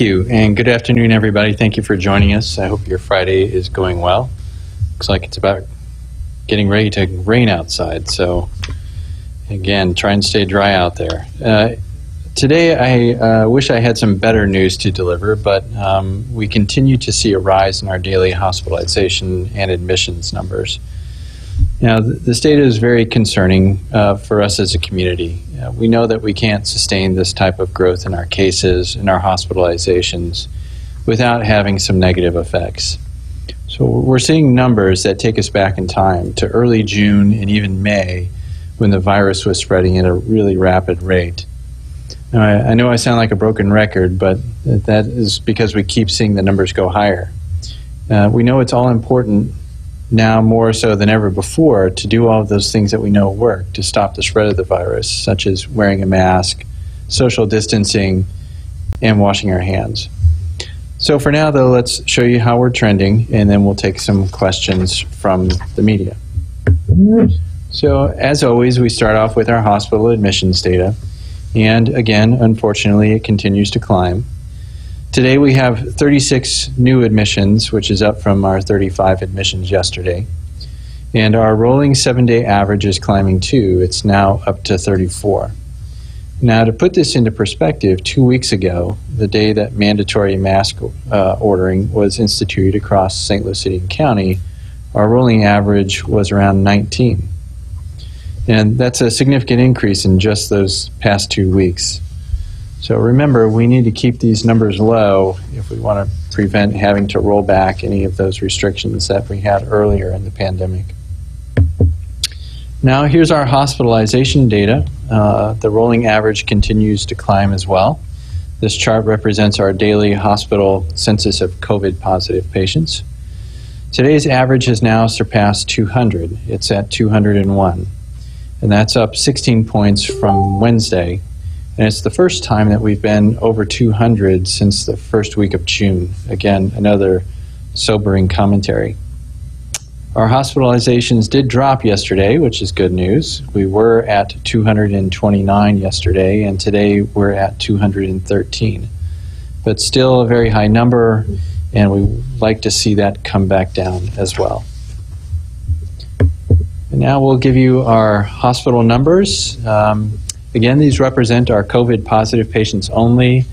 Thank you, and good afternoon, everybody. Thank you for joining us. I hope your Friday is going well. Looks like it's about getting ready to rain outside, so again, try and stay dry out there. Uh, today, I uh, wish I had some better news to deliver, but um, we continue to see a rise in our daily hospitalization and admissions numbers. Now, this data is very concerning uh, for us as a community. Uh, we know that we can't sustain this type of growth in our cases and our hospitalizations without having some negative effects. So we're seeing numbers that take us back in time to early June and even May when the virus was spreading at a really rapid rate. Now, I, I know I sound like a broken record, but that is because we keep seeing the numbers go higher. Uh, we know it's all important now more so than ever before to do all of those things that we know work to stop the spread of the virus, such as wearing a mask, social distancing, and washing our hands. So for now, though, let's show you how we're trending, and then we'll take some questions from the media. So as always, we start off with our hospital admissions data. And again, unfortunately, it continues to climb. Today we have 36 new admissions, which is up from our 35 admissions yesterday. And our rolling seven day average is climbing too. It's now up to 34. Now, to put this into perspective, two weeks ago, the day that mandatory mask uh, ordering was instituted across St. Louis City and County, our rolling average was around 19. And that's a significant increase in just those past two weeks. So remember, we need to keep these numbers low if we want to prevent having to roll back any of those restrictions that we had earlier in the pandemic. Now here's our hospitalization data. Uh, the rolling average continues to climb as well. This chart represents our daily hospital census of COVID positive patients. Today's average has now surpassed 200. It's at 201. And that's up 16 points from Wednesday, and it's the first time that we've been over 200 since the first week of June. Again, another sobering commentary. Our hospitalizations did drop yesterday, which is good news. We were at 229 yesterday, and today we're at 213. But still a very high number, and we like to see that come back down as well. And now we'll give you our hospital numbers. Um, Again, these represent our COVID positive patients only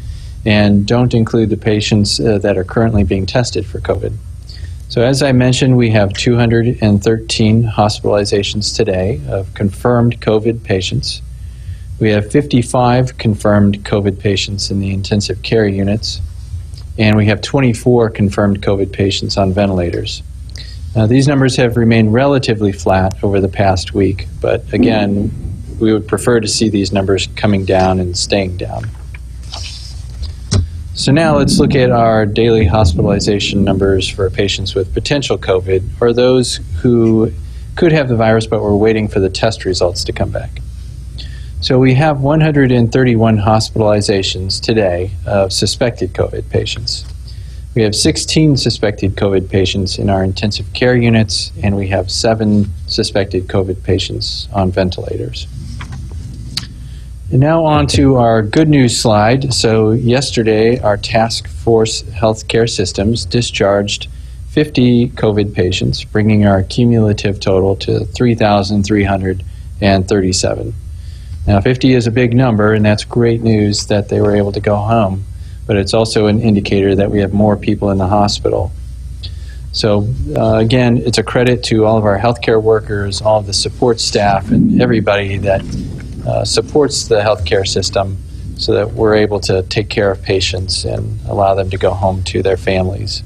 and don't include the patients uh, that are currently being tested for COVID. So, as I mentioned, we have 213 hospitalizations today of confirmed COVID patients. We have 55 confirmed COVID patients in the intensive care units, and we have 24 confirmed COVID patients on ventilators. Now, these numbers have remained relatively flat over the past week, but again, we would prefer to see these numbers coming down and staying down. So now let's look at our daily hospitalization numbers for patients with potential COVID or those who could have the virus but were waiting for the test results to come back. So we have 131 hospitalizations today of suspected COVID patients. We have 16 suspected COVID patients in our intensive care units, and we have seven suspected COVID patients on ventilators. Now on to our good news slide. So yesterday, our task force healthcare systems discharged 50 COVID patients, bringing our cumulative total to 3,337. Now, 50 is a big number, and that's great news that they were able to go home, but it's also an indicator that we have more people in the hospital. So, uh, again, it's a credit to all of our healthcare workers, all of the support staff, and everybody that uh, supports the healthcare system so that we're able to take care of patients and allow them to go home to their families.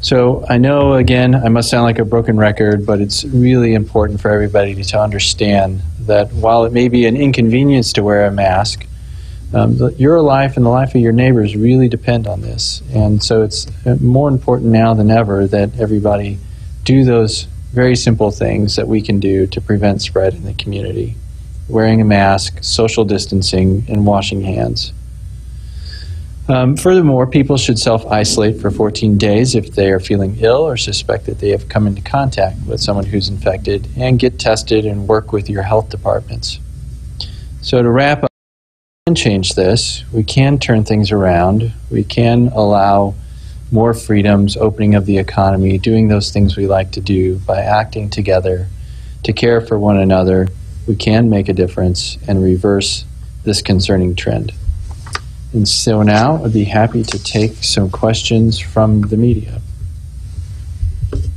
So I know, again, I must sound like a broken record, but it's really important for everybody to understand that while it may be an inconvenience to wear a mask, um, your life and the life of your neighbors really depend on this. And so it's uh, more important now than ever that everybody do those very simple things that we can do to prevent spread in the community wearing a mask, social distancing, and washing hands. Um, furthermore, people should self isolate for 14 days if they are feeling ill or suspect that they have come into contact with someone who's infected and get tested and work with your health departments. So, to wrap up, we can change this. We can turn things around. We can allow more freedoms, opening of the economy, doing those things we like to do by acting together to care for one another. We can make a difference and reverse this concerning trend. And so now I'd be happy to take some questions from the media.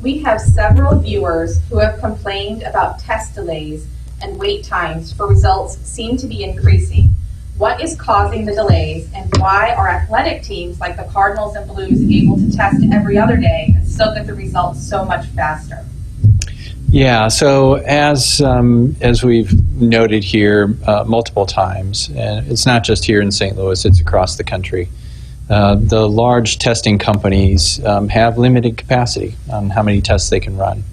We have several viewers who have complained about test delays and wait times for results seem to be increasing. What is causing the delays, and why are athletic teams like the Cardinals and Blues able to test every other day and still get the results so much faster? Yeah, so as um, as we've noted here uh, multiple times, and it's not just here in St. Louis; it's across the country. Uh, the large testing companies um, have limited capacity on how many tests they can run.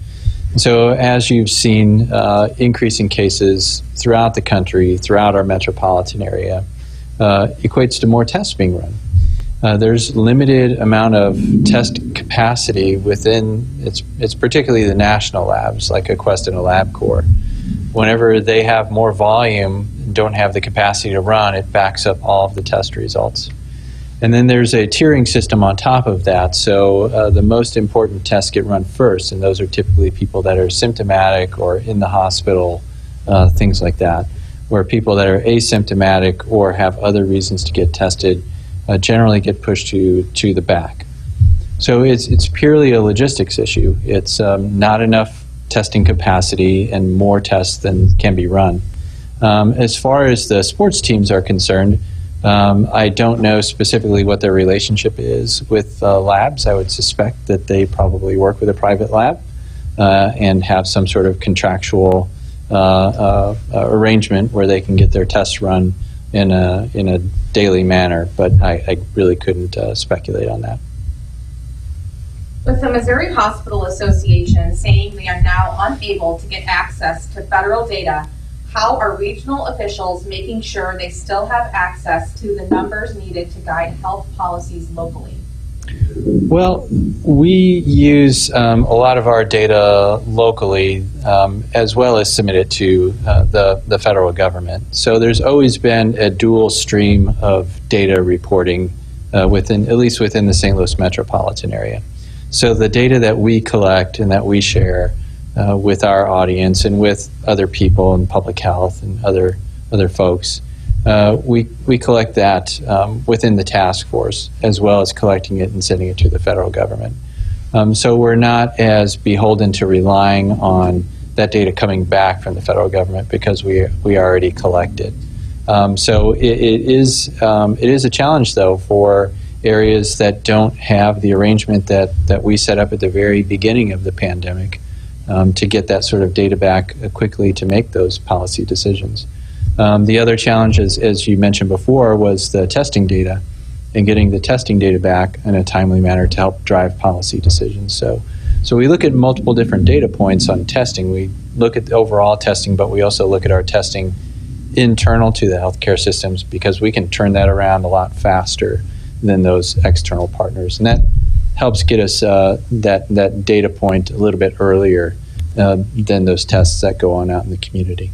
So, as you've seen, uh, increasing cases throughout the country, throughout our metropolitan area, uh, equates to more tests being run. Uh, there's limited amount of test capacity within it's it's particularly the national labs like a Quest and a LabCorp. Whenever they have more volume, don't have the capacity to run, it backs up all of the test results. And then there's a tiering system on top of that. So uh, the most important tests get run first, and those are typically people that are symptomatic or in the hospital, uh, things like that. Where people that are asymptomatic or have other reasons to get tested uh, generally get pushed to, to the back. So it's, it's purely a logistics issue. It's um, not enough testing capacity and more tests than can be run. Um, as far as the sports teams are concerned, um, I don't know specifically what their relationship is with uh, labs. I would suspect that they probably work with a private lab uh, and have some sort of contractual uh, uh, uh, arrangement where they can get their tests run in a in a daily manner. But I, I really couldn't uh, speculate on that. With the Missouri Hospital Association saying they are now unable to get access to federal data how are regional officials making sure they still have access to the numbers needed to guide health policies locally? Well, we use um, a lot of our data locally um, as well as submit it to uh, the, the federal government. So there's always been a dual stream of data reporting uh, within, at least within the St. Louis metropolitan area. So the data that we collect and that we share uh, with our audience and with other people in public health and other other folks. Uh, we we collect that um, within the task force as well as collecting it and sending it to the federal government. Um, so we're not as beholden to relying on that data coming back from the federal government because we we already collect it. Um, so it, it is um, it is a challenge though for areas that don't have the arrangement that that we set up at the very beginning of the pandemic um, to get that sort of data back quickly to make those policy decisions. Um, the other challenge, is, as you mentioned before, was the testing data and getting the testing data back in a timely manner to help drive policy decisions. So, so we look at multiple different data points on testing. We look at the overall testing, but we also look at our testing internal to the healthcare systems because we can turn that around a lot faster than those external partners. And that helps get us uh, that that data point a little bit earlier uh, than those tests that go on out in the community.